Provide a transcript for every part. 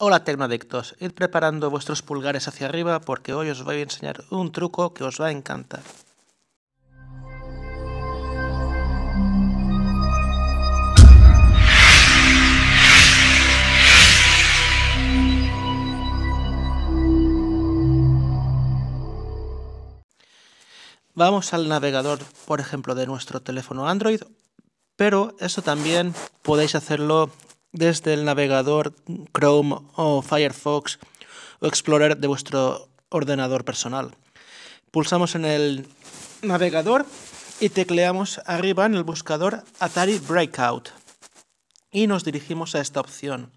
Hola tecnoadictos, id preparando vuestros pulgares hacia arriba porque hoy os voy a enseñar un truco que os va a encantar. Vamos al navegador, por ejemplo, de nuestro teléfono Android, pero eso también podéis hacerlo desde el navegador Chrome o Firefox o Explorer de vuestro ordenador personal. Pulsamos en el navegador y tecleamos arriba en el buscador Atari Breakout y nos dirigimos a esta opción.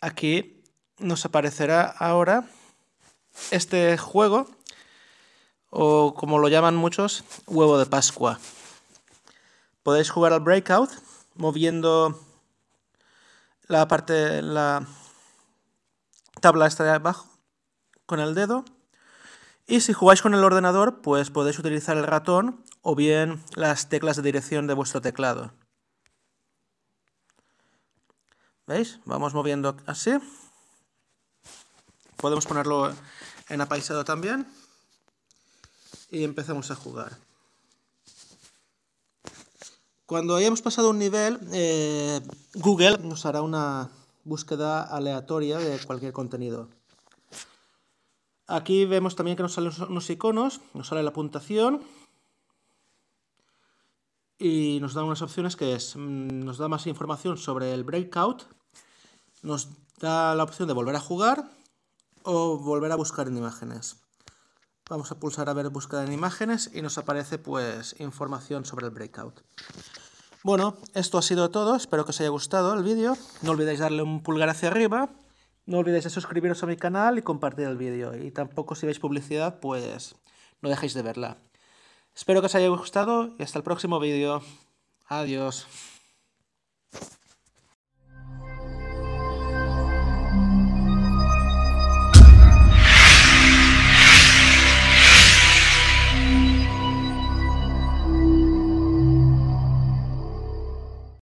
Aquí nos aparecerá ahora este juego o como lo llaman muchos, huevo de Pascua. Podéis jugar al Breakout moviendo la parte, la tabla esta de abajo con el dedo. Y si jugáis con el ordenador, pues podéis utilizar el ratón o bien las teclas de dirección de vuestro teclado. ¿Veis? Vamos moviendo así. Podemos ponerlo en apaisado también. Y empezamos a jugar. Cuando hayamos pasado un nivel, eh, Google nos hará una búsqueda aleatoria de cualquier contenido. Aquí vemos también que nos salen unos iconos, nos sale la puntuación y nos da unas opciones que es, mm, nos da más información sobre el breakout, nos da la opción de volver a jugar o volver a buscar en imágenes. Vamos a pulsar a ver búsqueda en imágenes y nos aparece pues información sobre el breakout. Bueno, esto ha sido todo, espero que os haya gustado el vídeo. No olvidéis darle un pulgar hacia arriba, no olvidéis de suscribiros a mi canal y compartir el vídeo. Y tampoco si veis publicidad, pues no dejéis de verla. Espero que os haya gustado y hasta el próximo vídeo. Adiós.